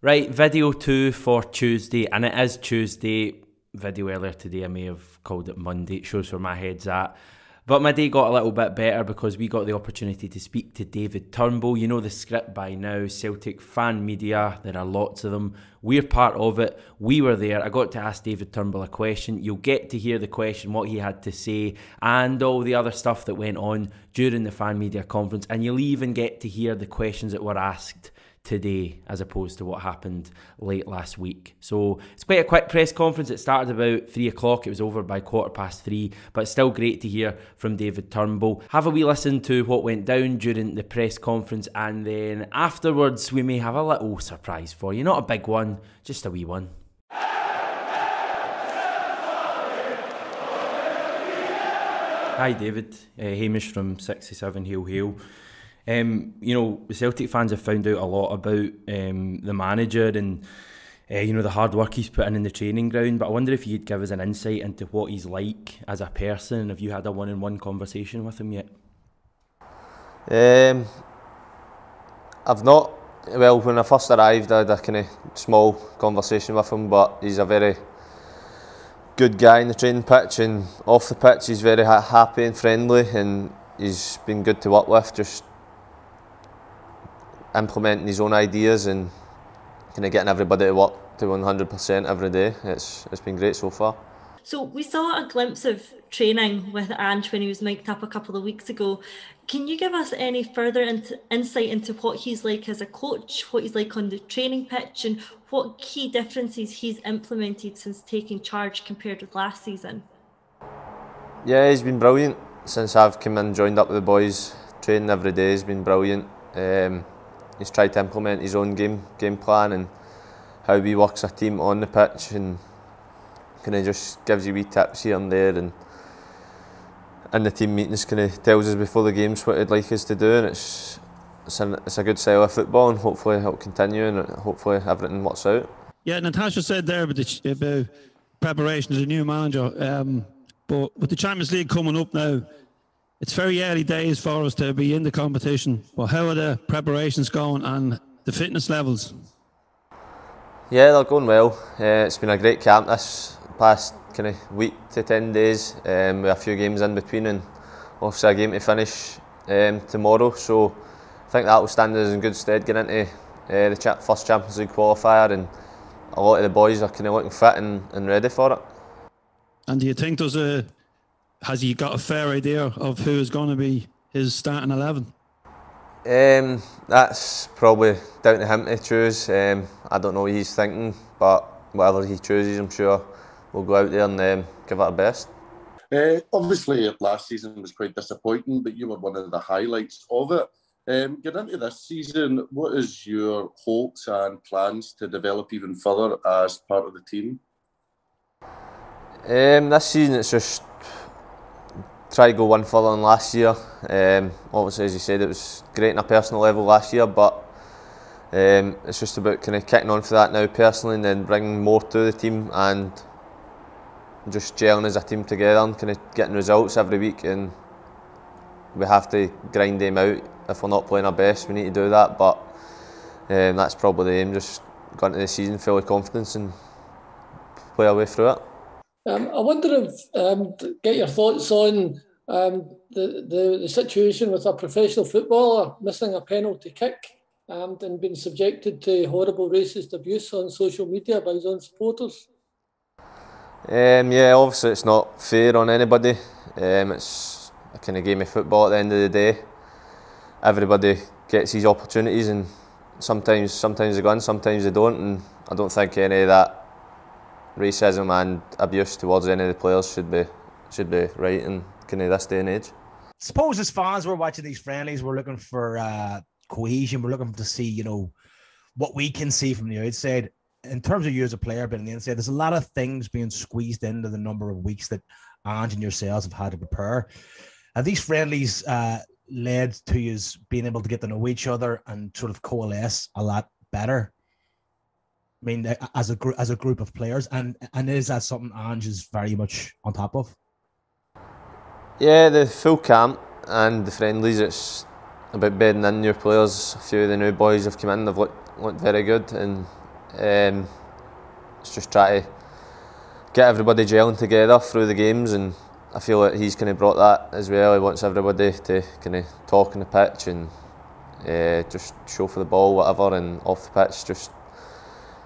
Right, video two for Tuesday, and it is Tuesday. Video earlier today, I may have called it Monday. It shows where my head's at. But my day got a little bit better because we got the opportunity to speak to David Turnbull. You know the script by now, Celtic fan media, there are lots of them. We're part of it. We were there. I got to ask David Turnbull a question. You'll get to hear the question, what he had to say, and all the other stuff that went on during the fan media conference. And you'll even get to hear the questions that were asked today as opposed to what happened late last week. So it's quite a quick press conference. It started about three o'clock. It was over by quarter past three, but still great to hear from David Turnbull. Have a wee listen to what went down during the press conference, and then afterwards we may have a little surprise for you. Not a big one, just a wee one. Hi, David. Uh, Hamish from 67 Hail Hail. Um, you know, the Celtic fans have found out a lot about um, the manager and uh, you know the hard work he's put in in the training ground. But I wonder if you'd give us an insight into what he's like as a person, have you had a one-on-one conversation with him yet? Um, I've not. Well, when I first arrived, I had a kind of small conversation with him, but he's a very good guy in the training pitch and off the pitch. He's very ha happy and friendly, and he's been good to work with. Just implementing his own ideas and kind of getting everybody to work to 100% every day. It's, it's been great so far. So we saw a glimpse of training with Ange when he was mic'd up a couple of weeks ago. Can you give us any further into, insight into what he's like as a coach, what he's like on the training pitch, and what key differences he's implemented since taking charge compared with last season? Yeah, he's been brilliant since I've come in, joined up with the boys. Training every day has been brilliant. Um, he's tried to implement his own game game plan and how he works a team on the pitch and kind of just gives you wee tips here and there and in the team meetings kind of tells us before the games what he'd like us to do and it's it's, an, it's a good style of football and hopefully it'll continue and hopefully everything works out. Yeah, Natasha said there about, the, about preparation as a new manager, um, but with the Champions League coming up now, it's very early days for us to be in the competition, but how are the preparations going and the fitness levels? Yeah, they're going well. Uh, it's been a great camp this past kind of week to 10 days um, with a few games in between and obviously a game to finish um, tomorrow. So I think that will stand us in good stead getting into uh, the cha first Champions League qualifier and a lot of the boys are kind of looking fit and, and ready for it. And do you think there's a has he got a fair idea of who is going to be his starting 11? Um, that's probably down to him to choose. Um, I don't know what he's thinking, but whatever he chooses, I'm sure we'll go out there and um, give it our best. Uh, obviously, last season was quite disappointing, but you were one of the highlights of it. Um, get into this season, what is your hopes and plans to develop even further as part of the team? Um, this season, it's just try to go one further than last year. Um, obviously, as you said, it was great on a personal level last year, but um, it's just about kind of kicking on for that now personally and then bringing more to the team and just gelling as a team together and kind of getting results every week and we have to grind them out if we're not playing our best we need to do that but um, that's probably the aim just going into the season full of confidence and play our way through it. Um, I wonder if um, get your thoughts on um, the, the, the situation with a professional footballer missing a penalty kick um, and being subjected to horrible racist abuse on social media by his own supporters. Um, yeah, obviously it's not fair on anybody. Um, it's a kind of game of football at the end of the day. Everybody gets these opportunities and sometimes sometimes they go in, sometimes they don't and I don't think any of that racism and abuse towards any of the players should be should be right in kind of this day and age. Suppose as fans we're watching these friendlies, we're looking for uh, cohesion. We're looking to see, you know, what we can see from the outside. In terms of you as a player, on the inside, there's a lot of things being squeezed into the number of weeks that Ange and yourselves have had to prepare. Have these friendlies uh, led to you being able to get to know each other and sort of coalesce a lot better? I mean, as a group as a group of players, and and is that something Ange is very much on top of? Yeah, the full camp and the friendlies. It's about bedding in new players. A few of the new boys have come in. They've looked looked very good, and Um, it's just try to get everybody gelling together through the games, and I feel that he's kind of brought that as well. He wants everybody to kind of talk on the pitch and uh, just show for the ball, whatever, and off the pitch. Just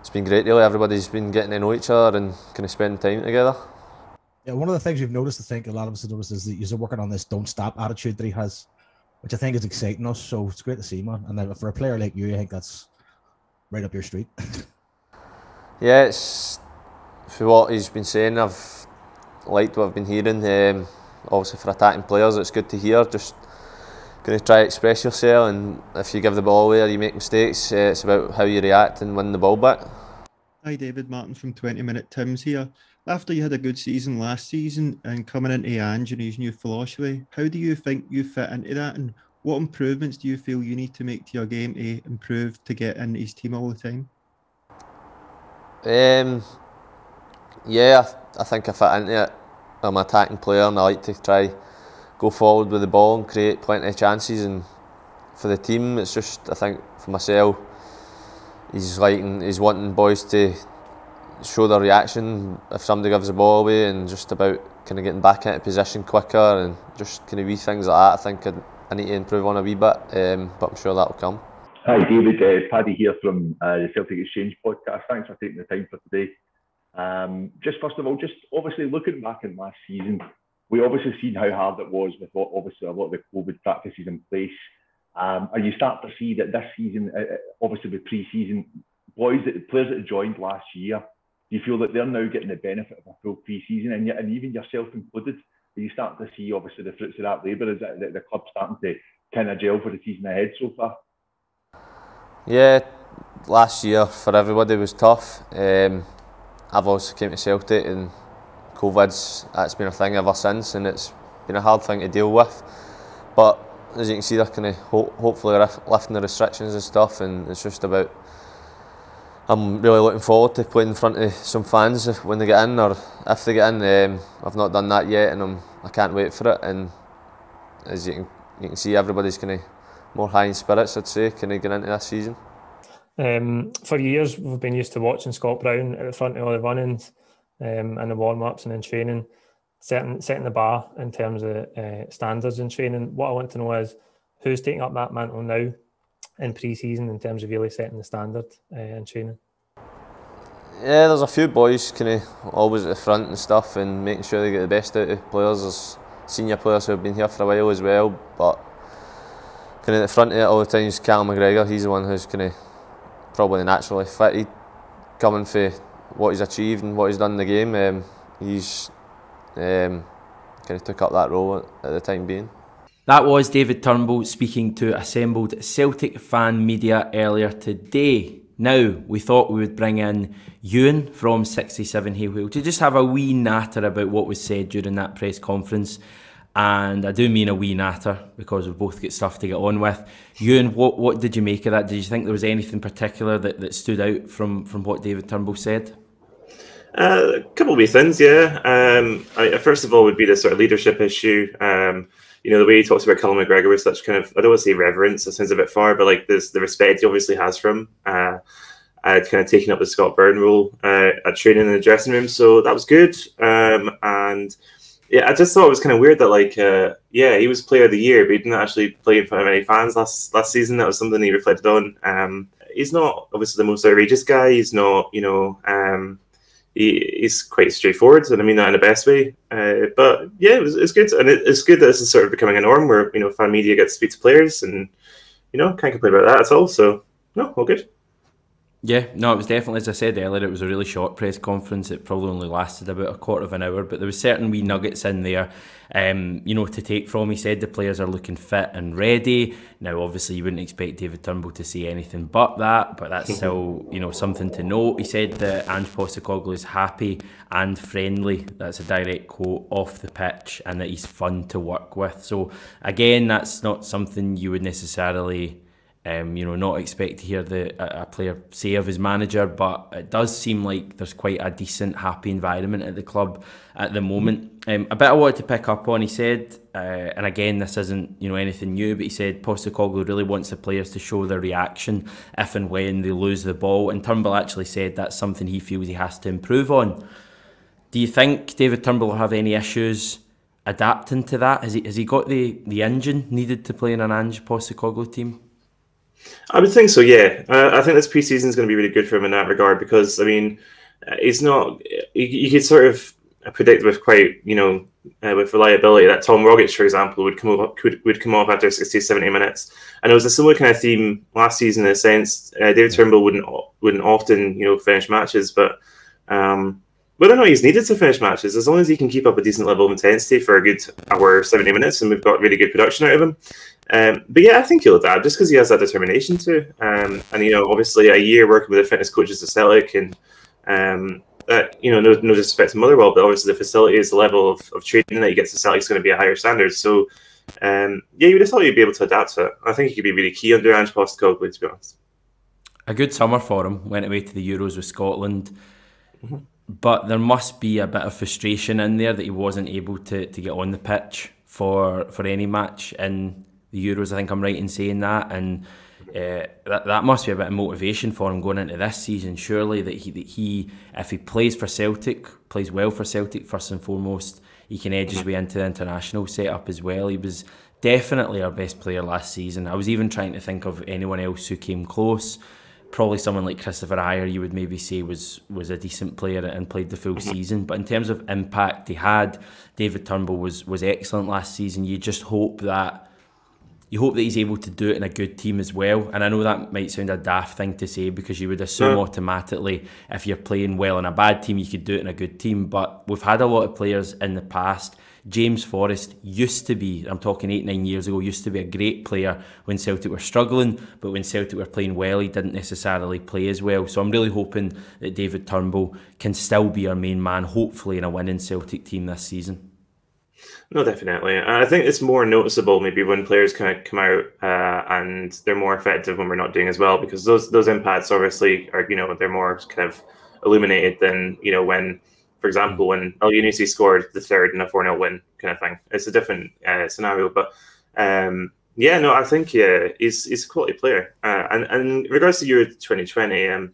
it's been great, really. Everybody's been getting to know each other and kind of spending time together. Yeah, one of the things we've noticed, I think a lot of us have noticed, is that you're working on this don't stop attitude that he has, which I think is exciting us. So it's great to see, man. And then for a player like you, I think that's right up your street. yeah, it's for what he's been saying. I've liked what I've been hearing. Um, obviously, for attacking players, it's good to hear. Just going to try to express yourself, and if you give the ball away or you make mistakes, uh, it's about how you react and win the ball back. Hi, David Martin from 20 Minute Tims here. After you had a good season last season and coming into Ange and his new philosophy, how do you think you fit into that and what improvements do you feel you need to make to your game to improve to get in his team all the time? Um, yeah, I, think I fit into it. I'm an attacking player and I like to try go forward with the ball and create plenty of chances and for the team it's just I think for myself he's liking he's wanting boys to show their reaction if somebody gives the ball away and just about kind of getting back into position quicker and just kind of wee things like that. I think I, I need to improve on a wee bit, um, but I'm sure that will come. Hi David, uh, Paddy here from uh, the Celtic Exchange podcast. Thanks for taking the time for today. Um, just first of all, just obviously looking back in last season, we obviously seen how hard it was with what, obviously a lot of the COVID practices in place. Um, are you starting to see that this season, uh, uh obviously with pre-season, boys, that, players that joined last year, do you feel that they're now getting the benefit of a full pre-season, and, and even yourself included? Are you starting to see obviously the fruits of that labour? Is that the, the club starting to kind of gel for the season ahead so far? Yeah, last year for everybody was tough. Um, I've also came to Celtic and COVID's that's been a thing ever since, and it's been a hard thing to deal with. But as you can see, they're kind of ho- hopefully lifting the restrictions and stuff, and it's just about I'm really looking forward to playing in front of some fans if, when they get in or if they get in. Um, I've not done that yet, and I'm, I can't wait for it. And as you can, you can see, everybody's kind of more high in spirits, I'd say, kind of get into this season. Um, for years, we've been used to watching Scott Brown at the front of all the runnings um, and the warm ups and in training, setting setting the bar in terms of uh, standards in training. What I want to know is who's taking up that mantle now in pre-season in terms of really setting the standard uh, in training? Yeah, there's a few boys kind of always at the front and stuff, and making sure they get the best out of players. There's senior players who have been here for a while as well, but kind of the front of it all the time is Cal McGregor. He's the one who's kind of probably naturally fit. He, coming for what he's achieved and what he's done in the game. Um, he's um, kind of took up that role at the time being. That was David Turnbull speaking to assembled Celtic fan media earlier today. Now, we thought we would bring in Ewan from 67 Hail Hail to just have a wee natter about what was said during that press conference. And I do mean a wee natter because we both get stuff to get on with. Ewan, what, what did you make of that? Did you think there was anything particular that, that stood out from, from what David Turnbull said? Uh, a couple of wee things, yeah. Um, I, first of all, would be the sort of leadership issue. Um, you know, the way he talks about Callum McGregor with such kind of, I don't want to say reverence, that sounds a bit far, but like there's the respect he obviously has for him. Uh, I'd kind of taken up the Scott Brown role uh, at training in the dressing room, so that was good. Um, and yeah, I just thought it was kind of weird that like, uh, yeah, he was player of the year, but he didn't actually play in front of any fans last last season. That was something he reflected on. Um, he's not obviously the most outrageous guy. He's not, you know, um, he, he's quite straightforward, and I mean that in the best way. Uh, but yeah, it was, it's good, and it, it's good that this is sort of becoming a norm where you know fan media gets to speak to players, and you know can't complain about that at all. So no, all good. Yeah, no, it was definitely, as I said earlier, it was a really short press conference. It probably only lasted about a quarter of an hour, but there was certain wee nuggets in there, um, you know, to take from. He said the players are looking fit and ready. Now, obviously, you wouldn't expect David Turnbull to say anything but that, but that's still, you know, something to note. He said that Ange Postecoglou is happy and friendly. That's a direct quote off the pitch, and that he's fun to work with. So, again, that's not something you would necessarily Um, you know, not expect to hear the a, player say of his manager, but it does seem like there's quite a decent, happy environment at the club at the moment. Um, a bit I wanted to pick up on, he said, uh, and again, this isn't you know anything new, but he said Postecoglou really wants the players to show their reaction if and when they lose the ball, and Turnbull actually said that's something he feels he has to improve on. Do you think David Turnbull will have any issues adapting to that? Has he has he got the, the engine needed to play in an Ange Postecoglou team? I would think so. Yeah, uh, I think this preseason is going to be really good for him in that regard because I mean, he's not. You, you could sort of predict with quite you know uh, with reliability that Tom Rogic, for example, would come up would, would come off after 60, 70 minutes, and it was a similar kind of theme last season in a sense. Uh, David Turnbull wouldn't wouldn't often you know finish matches, but um, whether or not he's needed to finish matches, as long as he can keep up a decent level of intensity for a good hour, 70 minutes, and we've got really good production out of him, um, but yeah, I think he'll adapt just because he has that determination to. Um, and you know, obviously, a year working with the fitness coaches at Celtic, and um, that you know, no, no disrespect to Motherwell, but obviously the facilities, the level of, of training that he gets to Celtic is going to be a higher standard. So, um, yeah, you would have thought he'd be able to adapt to it. I think he could be really key under Ange Postecoglou, to be honest. A good summer for him. Went away to the Euros with Scotland. Mm-hmm. But there must be a bit of frustration in there that he wasn't able to, to get on the pitch for for any match in the Euros. I think I'm right in saying that, and uh, that that must be a bit of motivation for him going into this season. Surely that he that he if he plays for Celtic, plays well for Celtic first and foremost, he can edge his way into the international setup as well. He was definitely our best player last season. I was even trying to think of anyone else who came close. Probably someone like Kristoffer Ajer, you would maybe say was was a decent player and played the full mm-hmm. season. But in terms of impact he had, David Turnbull was was excellent last season. You just hope that you hope that he's able to do it in a good team as well. And I know that might sound a daft thing to say because you would assume yeah. automatically if you're playing well in a bad team, you could do it in a good team. But we've had a lot of players in the past. James Forrest used to be, I'm talking eight, nine years ago, used to be a great player when Celtic were struggling, but when Celtic were playing well, he didn't necessarily play as well. So I'm really hoping that David Turnbull can still be our main man, hopefully in a winning Celtic team this season. No, definitely. I think it's more noticeable maybe when players kind of come out uh, and they're more effective when we're not doing as well because those those impacts obviously are you know they're more kind of illuminated than you know when, for example, when Elyounoussi scored the third in a four 0 win kind of thing. It's a different uh, scenario, but um, yeah, no, I think yeah, he's he's a quality player. Uh, and and in regards to Euro 2020, um,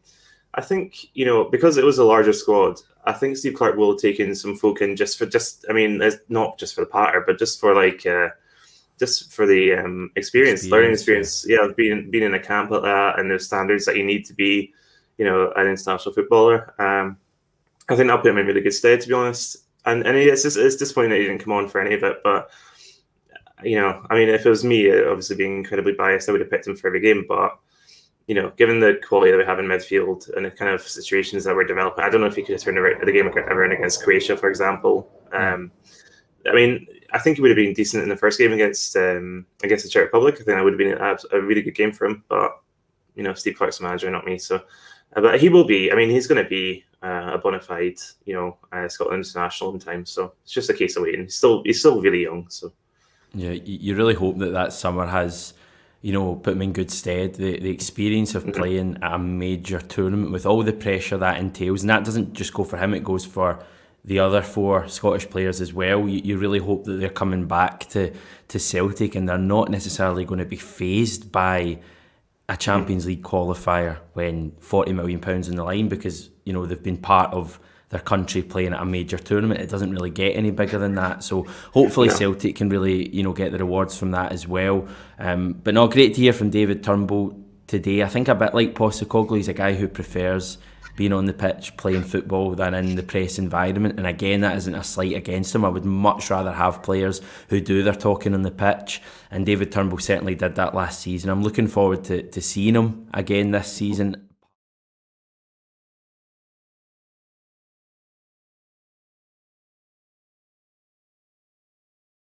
I think you know because it was a larger squad. I think Steve Clarke will have taken some folk in just for just. I mean, not just for the patter, but just for like, uh, just for the um, experience, experience, learning experience. Yeah, yeah being being in a camp like that and the standards that you need to be, you know, an international footballer. Um, I think that'll put him in really good stead, to be honest. And and it's just it's disappointing that he didn't come on for any of it, but you know, I mean, if it was me, obviously being incredibly biased, I would have picked him for every game, but you know, given the quality that we have in midfield and the kind of situations that we're developing, I don't know if he could have turned the game around against Croatia, for example. Um, I mean, I think he would have been decent in the first game against um, against the Czech Republic. I think that would have been a, a, really good game for him. But you know, Steve Clarke's manager, not me. So, uh, but he will be. I mean, he's going to be uh, a bona fide, you know, uh, Scotland international in time. So it's just a case of waiting. He's still he's still really young. So yeah, you really hope that that summer has you know, put him in good stead. The the experience of mm-hmm. playing at a major tournament with all the pressure that entails, and that doesn't just go for him; it goes for the other four Scottish players as well. You, you really hope that they're coming back to to Celtic and they're not necessarily going to be phased by a Champions League qualifier when forty million pounds in the line because you know they've been part of their country playing at a major tournament. It doesn't really get any bigger than that. So hopefully Celtic can really, you know, get the rewards from that as well. Um, but no, great to hear from David Turnbull today. I think a bit like Postecoglou, he's a guy who prefers being on the pitch playing football than in the press environment. And again, that isn't a slight against him. I would much rather have players who do their talking on the pitch. And David Turnbull certainly did that last season. I'm looking forward to, to seeing him again this season